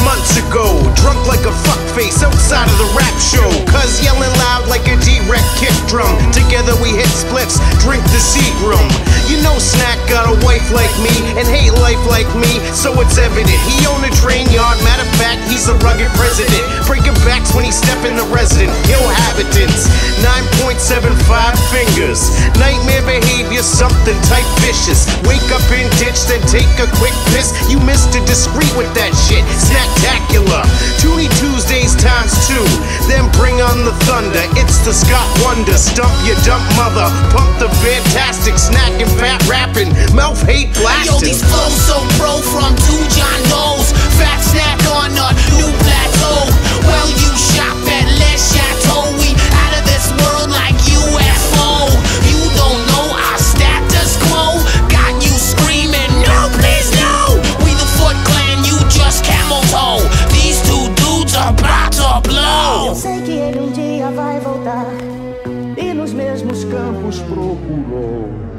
months ago. Drunk like a fuckface outside of the rap show. Cuz yelling loud like a D-Rec kick drum. Together we hit splits, drink the Seagram. You know Snack got a wife like me and hate life like me, so it's evident. He own a train yard, matter of fact, he's a rugged president. Breaking backs when he step in the resident, kill habitants. 9.75 fingers. Nightmare behavior, something type vicious. Wake up in ditch, then take a quick piss. You missed Mr. Discreet with that shit. Snacktacular. Toonie Tuesdays times two. Then bring on the thunder. It's the Scott Wonder. Stump your dump mother. Pump the fantastic. Snacking, fat rapping. Mouth hate Yo, blasting. these flows so pro from dia vai voltar e nos mesmos campos procurou.